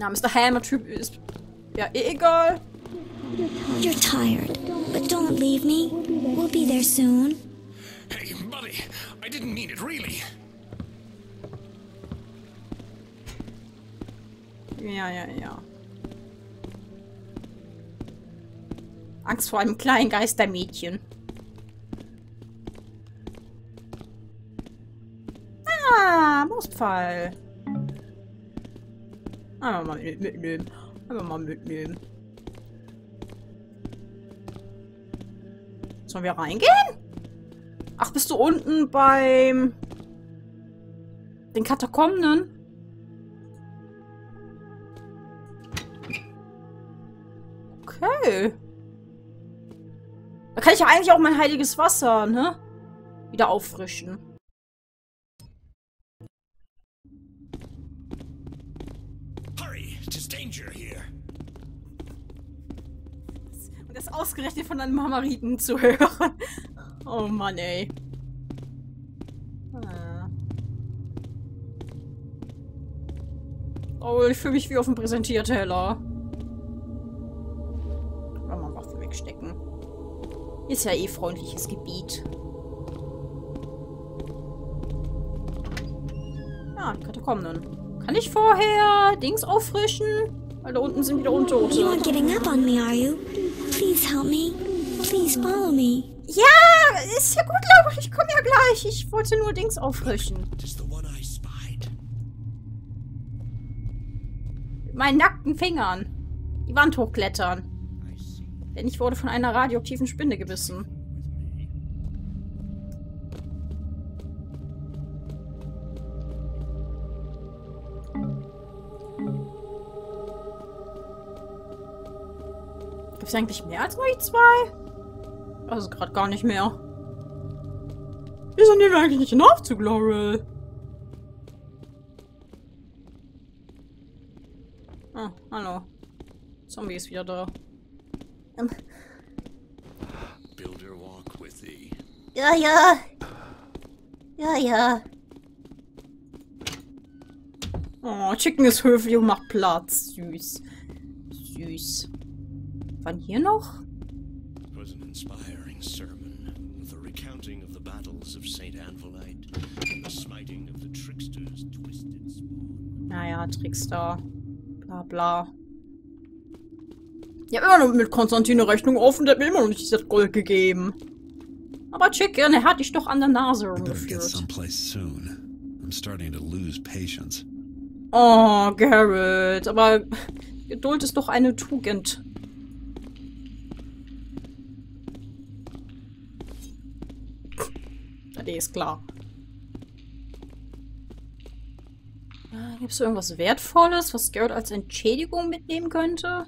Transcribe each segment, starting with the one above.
Na, Mr. Hammer-Typ ist... Ja, eh egal. You're tired, but don't leave me. We'll be there soon. Hey, buddy, I didn't mean it, really. Ja, ja, ja. Angst vor einem kleinen Geistermädchen. Ah, Mostpfeil. Einfach mal mit- mitnehmen. Einfach mal mitnehmen. Sollen wir reingehen? Ach, bist du unten beim... den Katakomben? Okay. Da kann ich ja eigentlich auch mein heiliges Wasser, ne? Wieder auffrischen. Hurry, there's danger here. Und das ausgerechnet von einem Marmariten zu hören. Oh Mann, ey. Ah. Oh, ich fühle mich wie auf dem Präsentierteller. Kann man Waffe wegstecken. Ist ja eh freundliches Gebiet. Ah, Katakomben. Kann ich vorher Dings auffrischen? Weil da unten sind wieder You Untote. aren't giving up on me, are you? Please help me. Please follow me. Ja, ist ja gut, glaube ich. Ich komme ja gleich. Ich wollte nur Dings auffrischen. Mit meinen nackten Fingern. Die Wand hochklettern. Denn ich wurde von einer radioaktiven Spinne gebissen. Gibt es eigentlich mehr als nur die zwei? Also gerade gar nicht mehr. Wieso nehmen wir eigentlich nicht den Aufzug, Laurel? Ah, hallo. Zombie ist wieder da. Ähm, Builder walk with thee. Ja, ja. Ja, ja. Oh, Chicken ist höflich und macht Platz. Süß. Süß. Wann hier noch? It was an inspiring sermon, with a recounting of the battles of Saint Anvilite and the smiting of the trickster's twisted spawn. Naja, Trickster. Bla bla. Ich habe immer noch mit Konstantin eine Rechnung offen, der hat mir immer noch nicht das Gold gegeben. Aber Chicken, er hat dich doch an der Nase rumgeführt. Oh, Garrett, aber Geduld ist doch eine Tugend. Die ist klar. Gibt es irgendwas Wertvolles, was Garrett als Entschädigung mitnehmen könnte?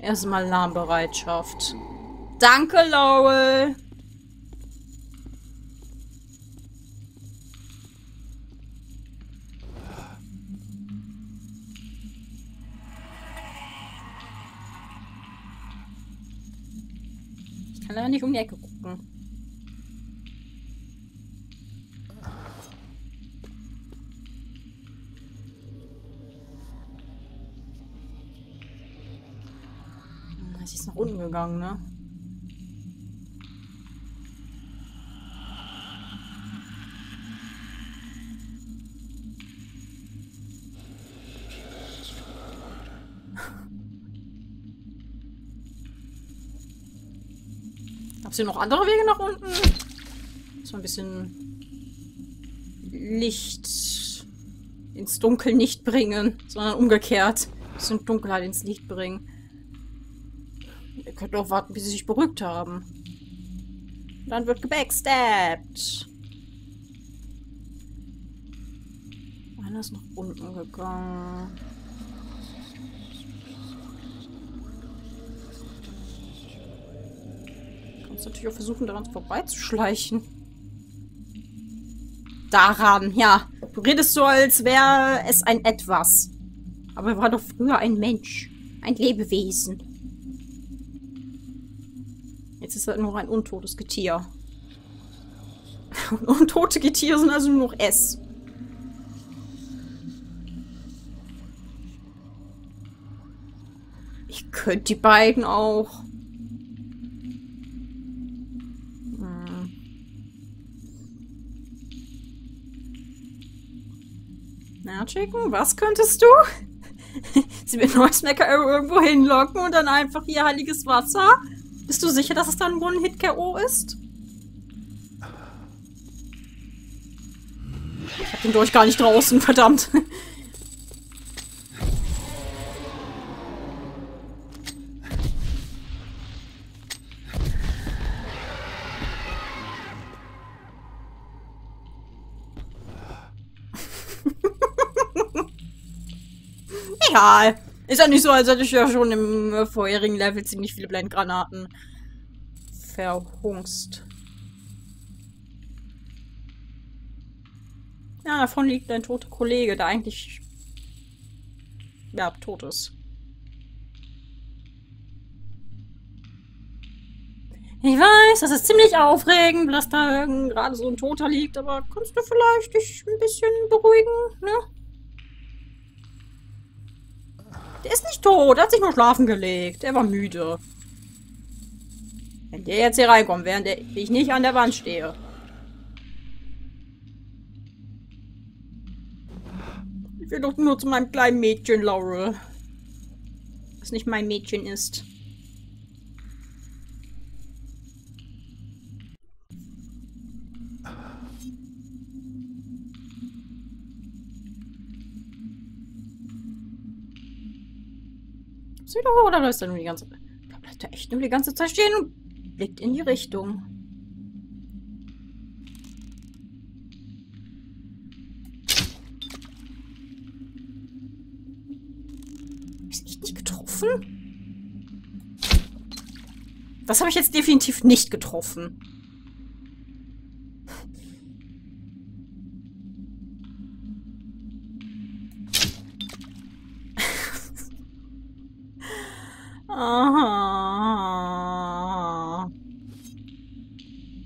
Erstmal Alarmbereitschaft. Danke, Laurel. Kann leider nicht um die Ecke gucken. Sie ist nach unten gegangen, ne? Es hier noch andere Wege nach unten? So ein bisschen Licht ins Dunkel nicht bringen, sondern umgekehrt. Ein bisschen Dunkelheit ins Licht bringen. Ihr könnt doch warten, bis sie sich beruhigt haben. Dann wird gebackstabbt. Einer ist nach unten gegangen. Kannst natürlich auch versuchen, daran vorbeizuschleichen. Daran, ja. Du redest so, als wäre es ein Etwas. Aber er war doch früher ein Mensch. Ein Lebewesen. Jetzt ist er nur ein untotes Getier. Und untote Getiere sind also nur noch S. Ich könnte die beiden auch. Chicken, was könntest du? Sie mit Noisemaker irgendwo hinlocken und dann einfach ihr heiliges Wasser? Bist du sicher, dass es dann One-Hit-KO ist? Ich hab den Dolch gar nicht draußen, verdammt. Egal. Ist ja nicht so, als hätte ich ja schon im äh, vorherigen Level ziemlich viele Blendgranaten verhungst. Ja, davon liegt ein toter Kollege, der eigentlich ja, tot ist. Ich weiß, das ist ziemlich aufregend, dass da gerade so ein Toter liegt, aber kannst du vielleicht dich ein bisschen beruhigen, ne? Der ist nicht tot, er hat sich nur schlafen gelegt. Er war müde. Wenn der jetzt hier reinkommt, während ich nicht an der Wand stehe. Ich will doch nur zu meinem kleinen Mädchen, Laurel. Was nicht mein Mädchen ist. Wieder oder läuft er nur die ganze Da bleibt er echt nur die ganze Zeit stehen und blickt in die Richtung. Ist ich nicht getroffen? Das habe ich jetzt definitiv nicht getroffen.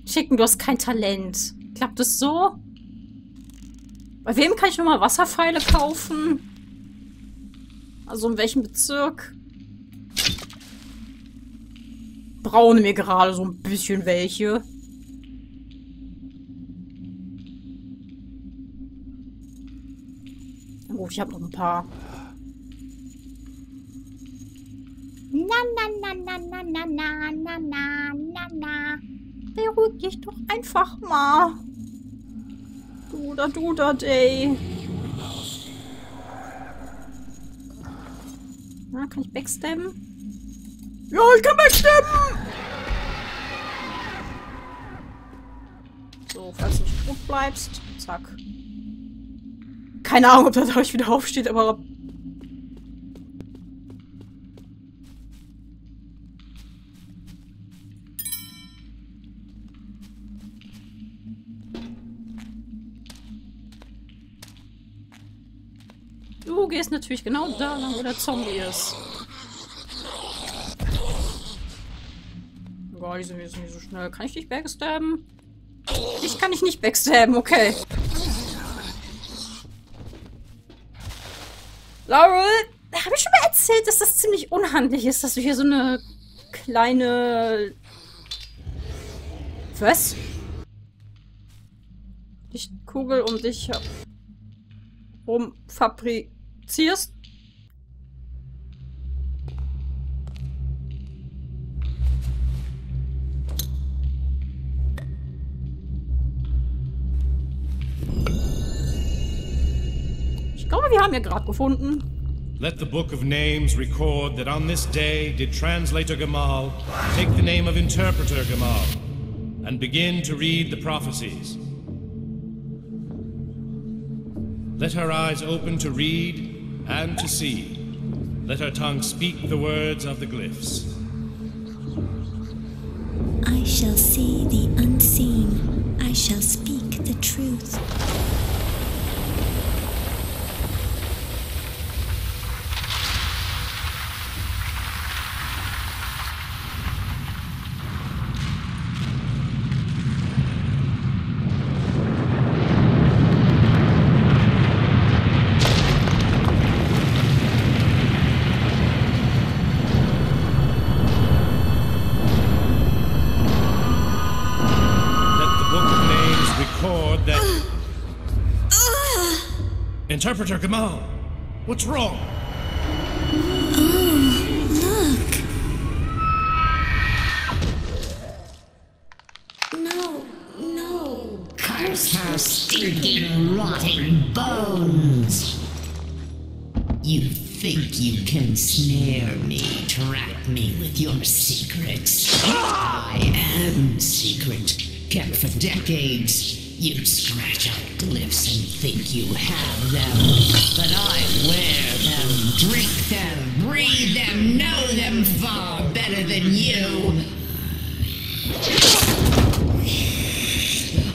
Chicken, du hast kein Talent. Klappt es so? Bei wem kann ich nochmal Wasserpfeile kaufen? Also in welchem Bezirk? Braune mir gerade so ein bisschen welche. Gut, ich habe noch ein paar. Na, na, na, na, na, na, na, na, na, na, na. Beruhig dich doch einfach mal. Du da, du da, ey. Na, kann ich backstabben? Ja, ich kann backstabben! So, falls du nicht tot bleibst. Zack. Keine Ahnung, ob der dadurch wieder aufsteht, aber natürlich genau da lang, wo der Zombie ist. Oh, die sind jetzt nicht so schnell. Kann ich dich backstabben? Ich kann dich nicht backstabben, okay. Laurel, habe ich schon mal erzählt, dass das ziemlich unhandlich ist, dass du hier so eine kleine... Was? Lichtkugel um dich gefunden. Let the book of names record that on this day did translator Gamal take the name of interpreter Gamal and begin to read the prophecies. Let her eyes open to read and to see. Let her tongue speak the words of the glyphs. I shall see the unseen. I shall speak the truth. Interpreter Gamal, what's wrong? Oh, look. No, no. Curse her stinking, rotting bones! You think you can snare me, trap me with your secrets? Ah! I am secret, kept for decades. You scratch out glyphs and think you have them, but I wear them, drink them, breathe them, know them far better than you.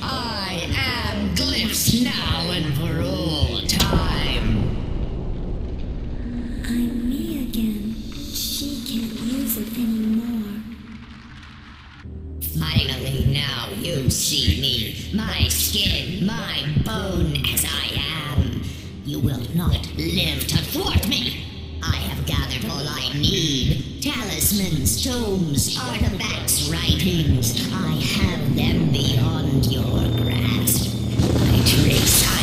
I am glyphs now and for all time. I'm me again. She can't use it anymore. Now you see me, my skin, my bone as I am. You will not live to thwart me. I have gathered all I need talismans, tomes, artifacts, writings. I have them beyond your grasp. I trace,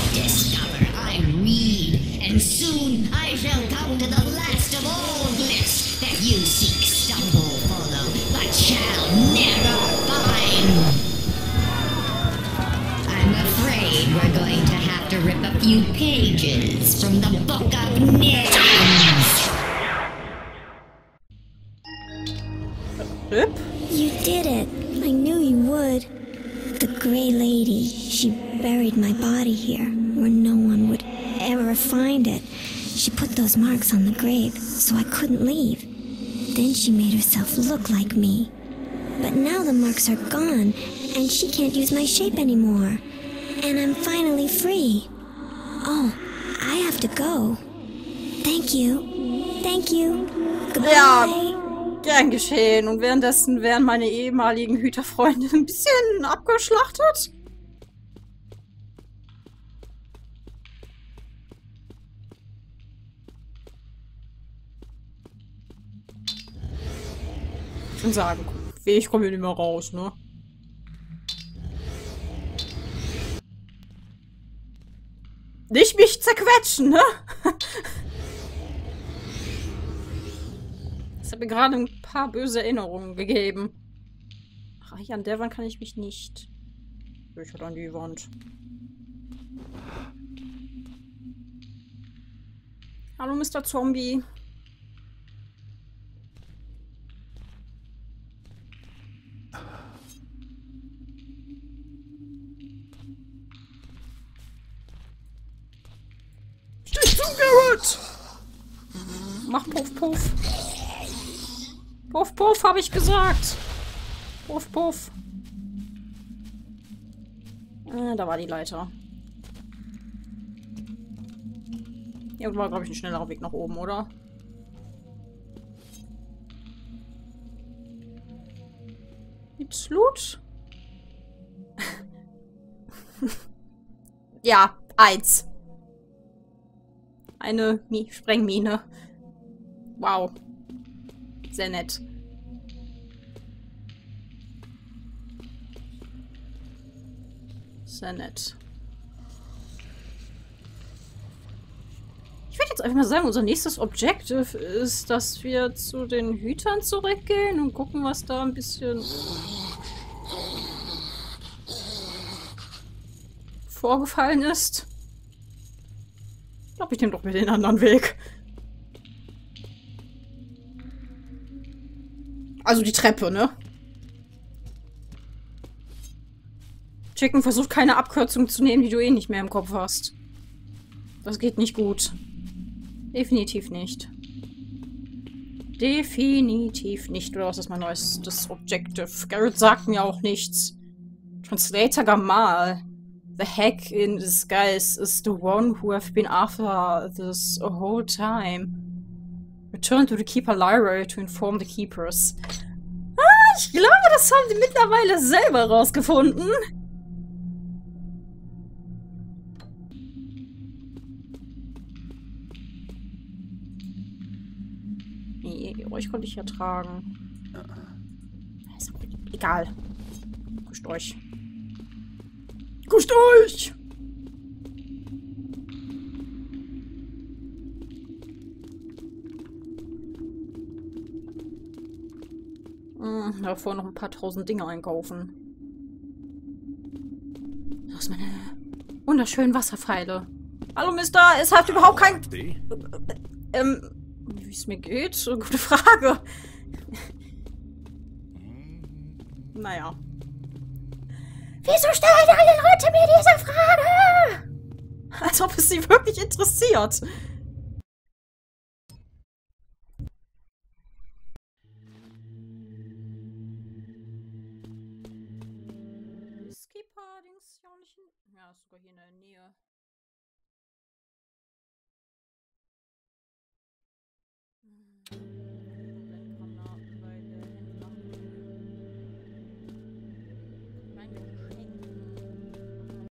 few pages from the Book of Names. Rip? You did it. I knew you would. The Grey Lady, she buried my body here where no one would ever find it. She put those marks on the grave so I couldn't leave. Then she made herself look like me. But now the marks are gone and she can't use my shape anymore. And I'm finally free. Oh, I have to go. Thank you. Thank you. Goodbye. Ja. Gern geschehen. Und währenddessen werden meine ehemaligen Hüterfreunde ein bisschen abgeschlachtet. Schon sagen. Ich komme hier nicht mehr raus, ne? Nicht mich zerquetschen, ne? Das hat mir gerade ein paar böse Erinnerungen gegeben. Ach, hier an der Wand kann ich mich nicht. Ich halt an die Wand. Hallo, Mr. Zombie. Garrett! Mach Puff, Puff. Puff, Puff, habe ich gesagt. Puff, Puff. Äh, da war die Leiter. Hier war, glaube ich, ein schnellerer Weg nach oben, oder? Mit Loot? ja, eins. Eine Mi Sprengmine. Wow. Sehr nett. Sehr nett. Ich würde jetzt einfach mal sagen, unser nächstes Objective ist, dass wir zu den Hütern zurückgehen und gucken, was da ein bisschen vorgefallen ist. Glaube, ich nehme doch mit den anderen Weg. Also die Treppe, ne? Chicken versucht keine Abkürzung zu nehmen, die du eh nicht mehr im Kopf hast. Das geht nicht gut. Definitiv nicht. Definitiv nicht. Oder was ist mein neues Objective? Garrett sagt mir auch nichts. Translator Gamal. The hack in disguise is the one who have been after this a whole time. Return to the Keeper Library to inform the Keepers. Ah, ich glaube, das haben die mittlerweile selber rausgefunden. Nee, euch konnte ich ja tragen. Ist aber Egal. Kuscht euch. Kusch durch! Hm, davor noch ein paar tausend Dinge einkaufen. Das ist meine wunderschönen Wasserpfeile. Hallo, Mister, es hat überhaupt kein... Ähm, wie es mir geht? Gute Frage. Hm. naja. Wieso stellen alle Leute mir diese Frage? Als ob es sie wirklich interessiert. Skipper, Dings, ja nicht in... Ja, ist sogar hier in der Nähe.